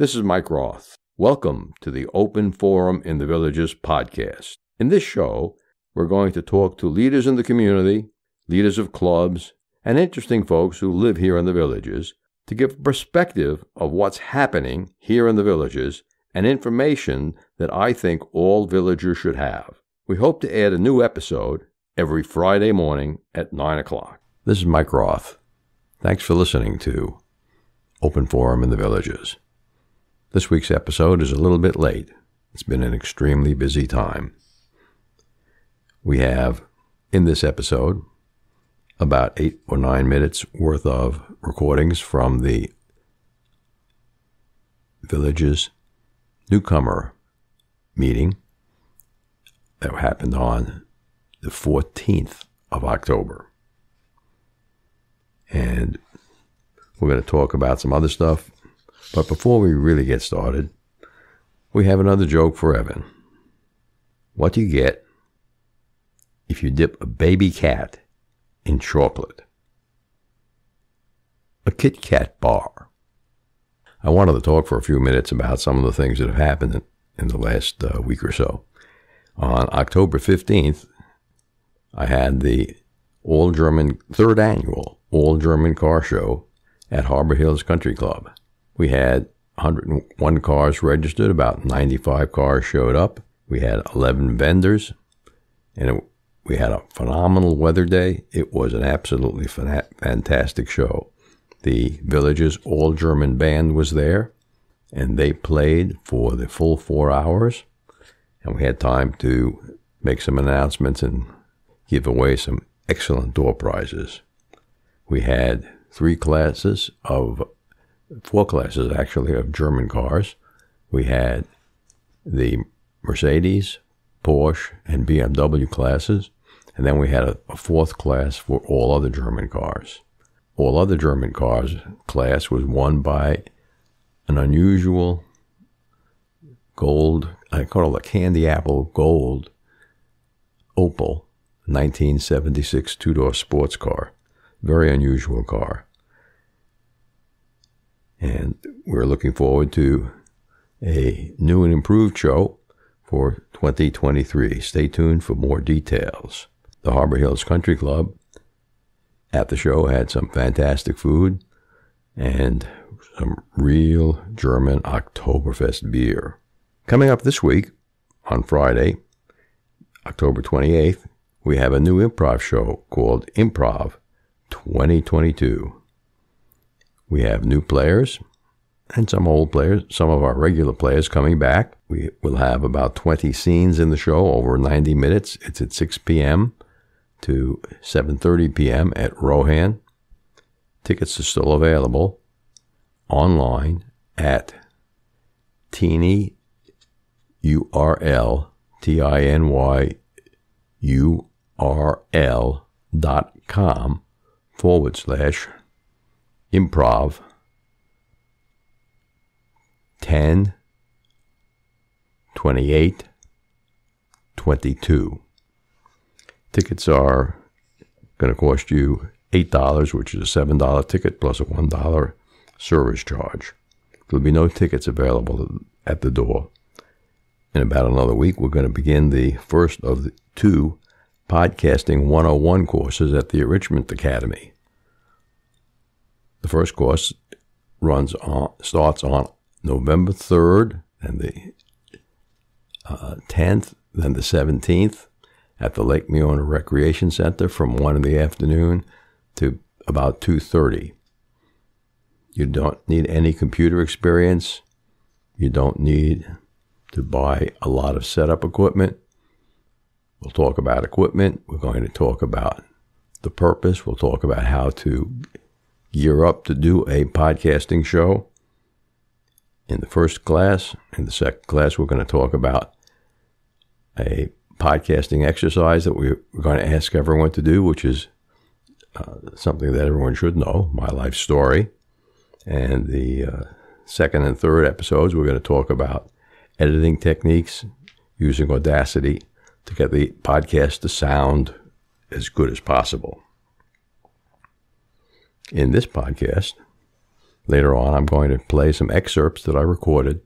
This is Mike Roth. Welcome to the Open Forum in the Villages podcast. In this show, we're going to talk to leaders in the community, leaders of clubs, and interesting folks who live here in the villages to give a perspective of what's happening here in the villages and information that I think all villagers should have. We hope to add a new episode every Friday morning at 9 o'clock. This is Mike Roth. Thanks for listening to Open Forum in the Villages. This week's episode is a little bit late. It's been an extremely busy time. We have, in this episode, about eight or nine minutes worth of recordings from the Villages newcomer meeting that happened on the 14th of October. And we're going to talk about some other stuff. But before we really get started, we have another joke for Evan. What do you get if you dip a baby cat in chocolate? A Kit Kat bar. I wanted to talk for a few minutes about some of the things that have happened in, in the last uh, week or so. On October 15th, I had the All German, third annual All German Car Show at Harbor Hills Country Club. We had 101 cars registered, about 95 cars showed up. We had 11 vendors, and it, we had a phenomenal weather day. It was an absolutely fantastic show. The Villages All German Band was there, and they played for the full four hours. And we had time to make some announcements and give away some excellent door prizes. We had three classes of, four classes actually, of German cars. We had the Mercedes, Porsche, and BMW classes. And then we had a, a fourth class for all other German cars. All other German cars class was won by an unusual gold, I call it a candy apple gold Opel 1976 two door sports car. Very unusual car. And we're looking forward to a new and improved show for 2023. Stay tuned for more details. The Harbor Hills Country Club at the show had some fantastic food and some real German Oktoberfest beer. Coming up this week on Friday, October 28th, we have a new improv show called Improv 2022. We have new players and some old players, some of our regular players coming back. We will have about 20 scenes in the show over 90 minutes. It's at 6 p.m. to 7:30 p.m. at Rohan. Tickets are still available online at Teeny URL T I N Y U R L dot com forward slash improv. 10 28 22 tickets are going to cost you $8 which is a $7 ticket plus a $1 service charge. There'll be no tickets available at the door. In about another week we're going to begin the first of the two podcasting 101 courses at the enrichment academy the first course runs on starts on November 3rd and the uh, 10th, then the 17th at the Lake Miona Recreation Center from 1 in the afternoon to about 2:30. You don't need any computer experience. You don't need to buy a lot of setup equipment. We'll talk about equipment. We're going to talk about the purpose. We'll talk about how to gear up to do a podcasting show. In the first class, in the second class, we're going to talk about a podcasting exercise that we're going to ask everyone to do, which is uh, something that everyone should know my life story. And the uh, second and third episodes, we're going to talk about editing techniques using Audacity to get the podcast to sound as good as possible. In this podcast, later on, I'm going to play some excerpts that I recorded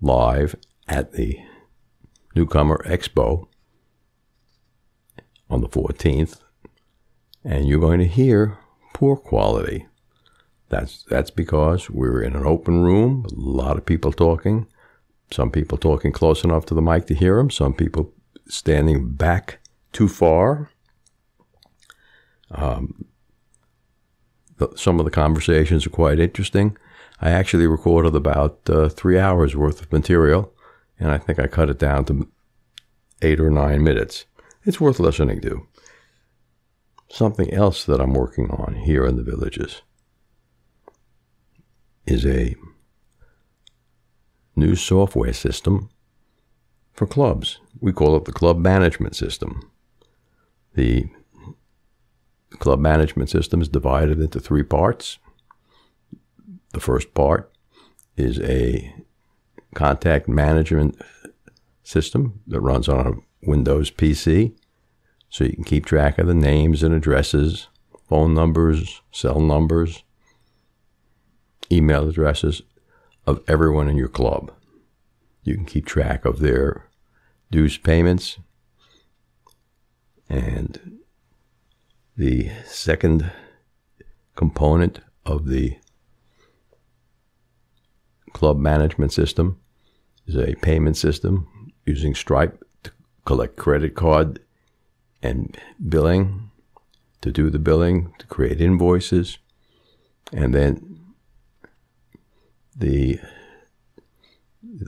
live at the Newcomer Expo on the 14th, and you're going to hear poor quality. That's that's because we're in an open room, a lot of people talking. Some people talking close enough to the mic to hear them. Some people standing back too far. Um, some of the conversations are quite interesting. I actually recorded about uh, three hours worth of material, and I think I cut it down to eight or nine minutes. It's worth listening to. Something else that I'm working on here in the villages is a new software system for clubs. We call it the club management system. The club management system is divided into three parts. The first part is a contact management system that runs on a Windows PC. So you can keep track of the names and addresses, phone numbers, cell numbers, email addresses of everyone in your club. You can keep track of their dues payments. And the second component of the club management system is a payment system using Stripe to collect credit card and billing, to do the billing, to create invoices, and then the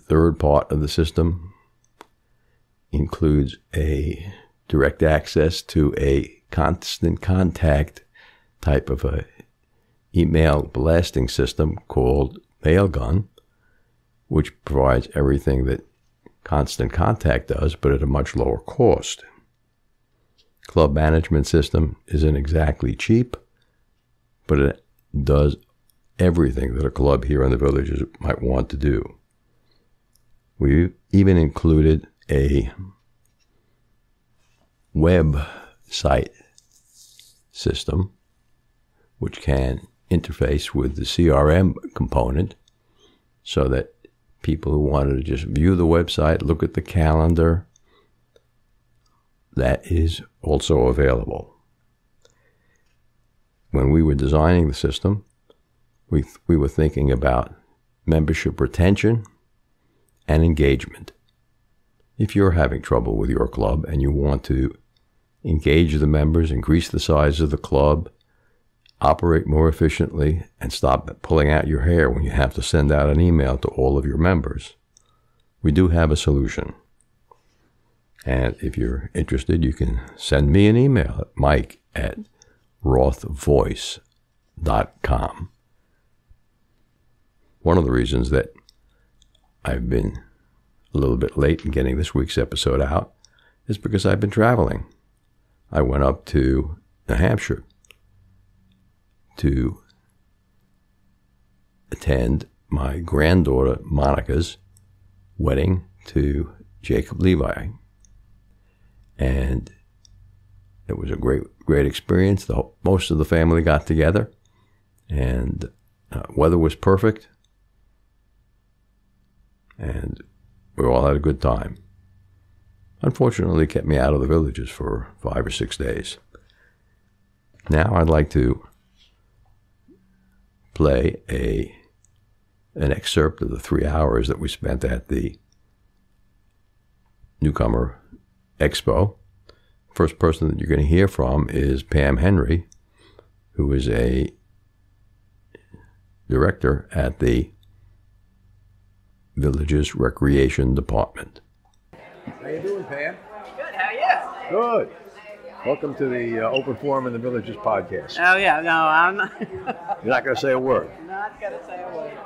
third part of the system includes a direct access to a constant contact type of a email blasting system called Mailgun, which provides everything that Constant Contact does, but at a much lower cost. Club management system isn't exactly cheap, but it does everything that a club here in the villages might want to do. We even included a web site system which can interface with the CRM component so that people who wanted to just view the website, look at the calendar, that is also available. When we were designing the system, we, we were thinking about membership retention and engagement. If you're having trouble with your club and you want to engage the members, increase the size of the club, operate more efficiently, and stop pulling out your hair when you have to send out an email to all of your members. We do have a solution. And if you're interested, you can send me an email at mike at rothvoice.com. One of the reasons that I've been a little bit late in getting this week's episode out is because I've been traveling. I went up to New Hampshire to attend my granddaughter Monica's wedding to Jacob Levi. And it was a great, great experience. The, most of the family got together, and uh, weather was perfect, and we all had a good time. Unfortunately, kept me out of the villages for five or six days. Now I'd like to play a an excerpt of the three hours that we spent at the newcomer expo. First person that you're going to hear from is Pam Henry, who is a director at the village's recreation department. How you doing, Pam? Good. How are you? Good. Welcome to the uh, Open Forum in the Villages podcast. Oh yeah. No, I'm not, You're not going to say a word. not gonna say a word.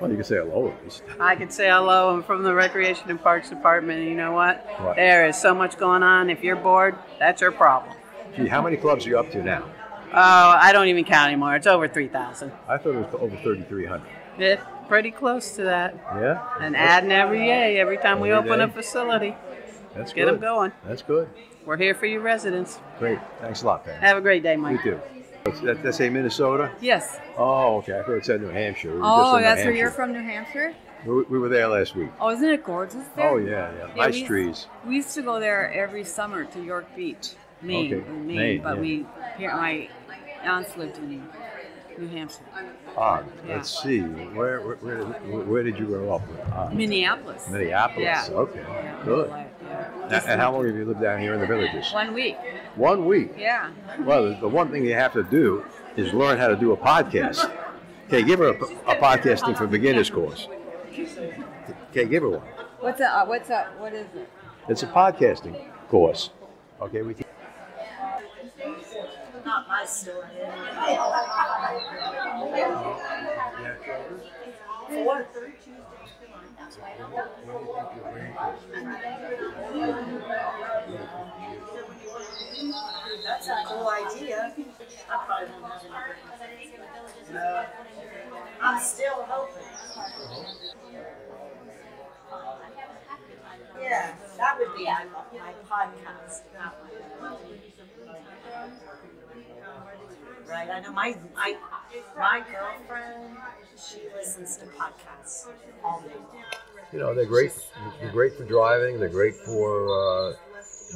Well, you can say hello at least. I can say hello. I'm from the Recreation and Parks Department. And you know what? There is so much going on. If you're bored, that's your problem. Gee, how many clubs are you up to now? Oh, I don't even count anymore. It's over three thousand. I thought it was over 3,300. It's pretty close to that. Yeah? And adding every day, every time we Every open a day? facility. That's Get them going. That's good. We're here for you residents. Great. Thanks a lot, Pam. Have a great day, Mike. You too. That's, that, that's a Minnesota? Yes. Oh, okay. I thought it said New Hampshire. We Oh, that's where you're from, New Hampshire? We, we were there last week. Oh, isn't it gorgeous there? Oh, yeah, yeah. Nice we used- trees. We used to go there every summer to York Beach, Maine. Okay, Maine, Maine, but yeah. we here my aunts lived in New Hampshire, Ah, Yeah. let's see. Where, where, where, did, where did you grow up? Ah, Minneapolis. Minneapolis. Yeah. Okay. Yeah, Good. And, how long have you lived down here in the villages? One week. One week. Yeah. Well, the, one thing you have to do is learn how to do a podcast. Okay, give her a, a podcasting for beginners course. Okay, give her one. What's that? Uh, what's that? What is it? It's a podcasting course. Okay, we. Not story. That's a cool idea. I probably won't have. No. I'm still hoping. Yeah, that would be my, my podcast, my. Right, I know my, my, my girlfriend, she listens to podcasts all day long. You know, they're great. They're great for driving. They're great for uh,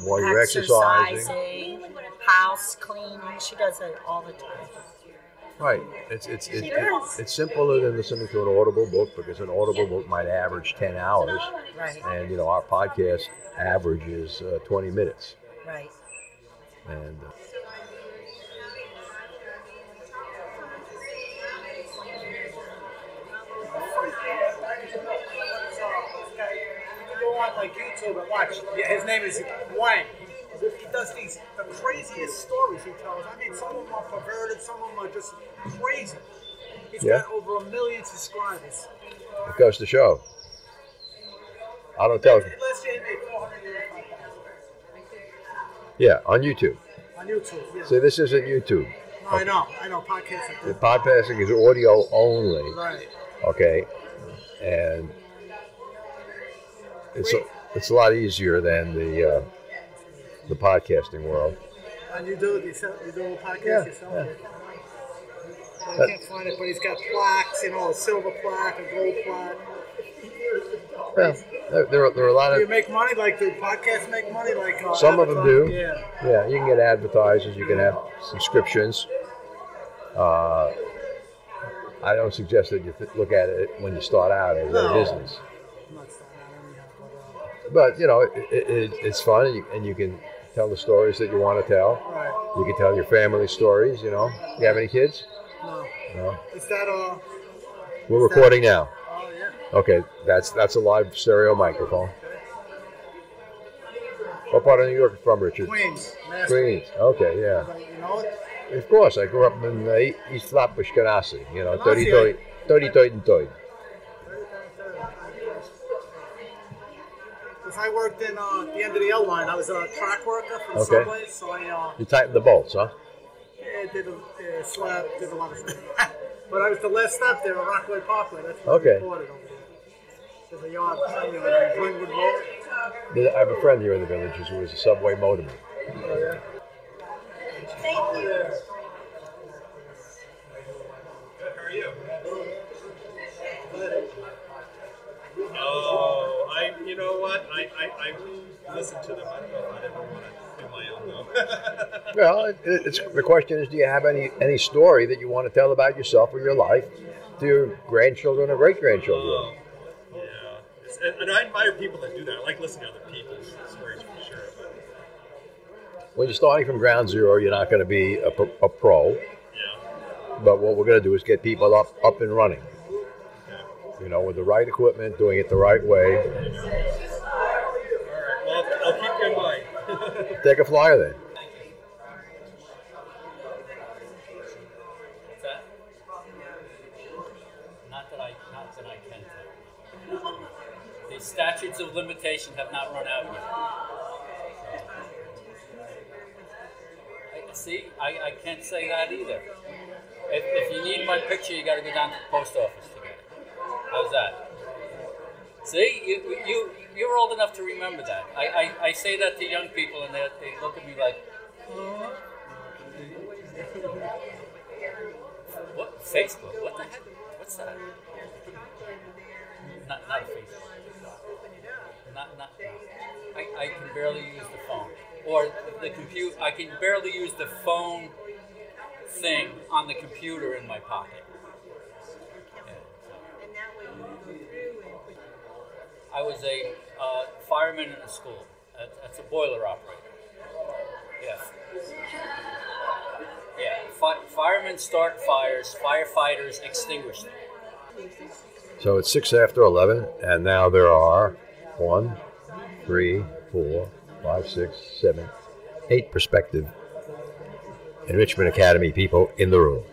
while you're exercising. Exercising, house cleaning, she does it all the time. Right. It's it's it, it, it's simpler than listening to an audible book because an audible book might average ten hours, Right, and you know our podcast averages uh, twenty minutes. right. And uh, on like YouTube and watch. Yeah, his name is Wang. He does these the craziest stories he tells. I mean, some of them are perverted, some of them are just crazy. He's Yeah. got over a million subscribers. it goes to show. I don't tell. Last year he made 485,000 Yeah, on YouTube. on YouTube. Yeah. See, this isn't YouTube. No, I know, I know. Podcasts like The podcasting is audio only. Right. Okay, and it's a, it's a lot easier than the uh, the podcasting world. And you do it yourself. You do a podcast Yeah, yourself. yeah. I can't find it, but he's got plaques. You know, a silver plaque, a gold plaque. Yeah, there, there, are, there are a lot Do you make money? Like, do podcasts make money? Like, uh, Some of them do. Yeah. yeah. You can get advertisers. You can have subscriptions. Uh, I don't suggest that you th- look at it when you start out as No. a business, but, you know it, it, it, it's fun, and you, and you can tell the stories that you want to tell. Right. You can tell your family stories. You know, you have any kids? No. No. Is that all? We're recording now. Oh yeah. Okay, that's that's a live stereo microphone. What part of New York are you from, Richard? Queens. Mass Queens. Okay, yeah. You know it? Of course, I grew up in uh, East Flatbush, Canarsie. You know, Canarsie, 30 30 30 30 30. Because I worked in uh, the end of the L line. I was a track worker for the Okay. subway, so I uh, You tighten the bolts, huh? yeah, did a uh, slab, did a lot of stuff. but I was the last stop there on Rockaway Parkway. That's where Okay. I reported over there. There's a yard train yard on Glenwood Road. I have a friend here in the village who was a subway motorman. Oh, yeah. Thank you. You know what? I, I, I listen to them. I don't know if I'd ever want to do my own though. Well, it, it's the question is, do you have any any story that you want to tell about yourself or your life to your grandchildren or great grandchildren? Oh, yeah. It's, and, and I admire people that do that. I like listening to other people's stories for sure. But When you're starting from ground zero, you're not going to be a, pro- a pro. yeah. But what we're going to do is get people up up and running. You know, with the right equipment, doing it the right way. All right. Well, I'll, keep you in mind. Take a flyer then. What's that? Not that I, not that I can. The statutes of limitation have not run out yet. I- See, I, I can't say that either. If, if you need my picture, you got to go down to the post office to get it. How's that? See, you, you, you're old enough to remember that. I, I, I say that to young people, and they, they look at me like, huh? Facebook? What the heck? What's that? Not, not Facebook. Not, not, no. I, I can barely use the phone. Or the compute. I can barely use the phone thing on the computer in my pocket. I was a uh, fireman in a school. That's a boiler operator. Yeah. Yeah. Fi- firemen start fires. Firefighters extinguish them. So it's six after 11, and now there are one, three, four, five, six, seven, eight prospective Enrichment Academy people in the room.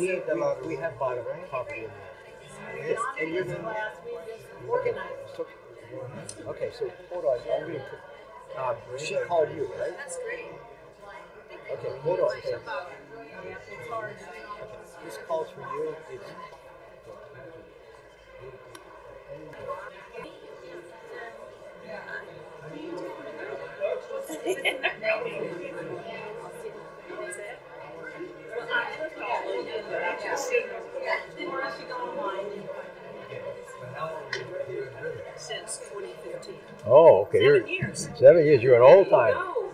We we we have bought a property in there. It's, and you're okay, so, okay, so hold on. I'm gonna put, um, she called you, right? That's great. Okay, hold on. Okay. This calls for you. It's, Since 2015. Oh, okay. Seven You're, years. seven years. You're an old time. No,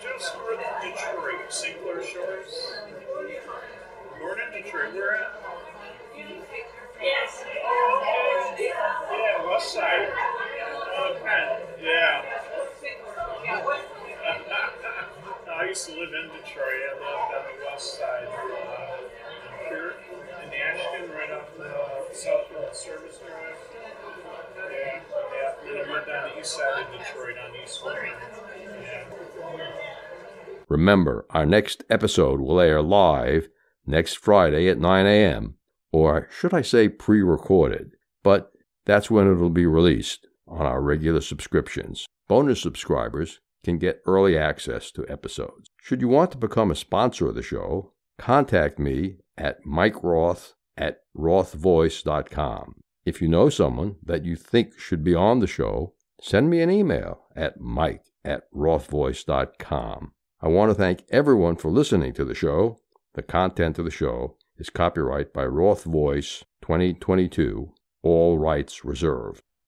Just north of Detroit, St. Clair Shores. Born in Detroit, where at? Yes. Yeah, west side. Okay, yeah. I used to live in Detroit. I lived on the west side. Uh, here in Ashton, right off the Southfield Service Drive. Yeah, yeah. And I lived on the east side of Detroit on East Warren. Remember, our next episode will air live next Friday at 9 a.m., or should I say pre recorded, but that's when it'll be released on our regular subscriptions. Bonus subscribers can get early access to episodes. Should you want to become a sponsor of the show, contact me at Mike Roth at rothvoice.com. If you know someone that you think should be on the show, send me an email at mike at rothvoice.com. I want to thank everyone for listening to the show. The content of the show is copyright by Roth Voice 2022, all rights reserved.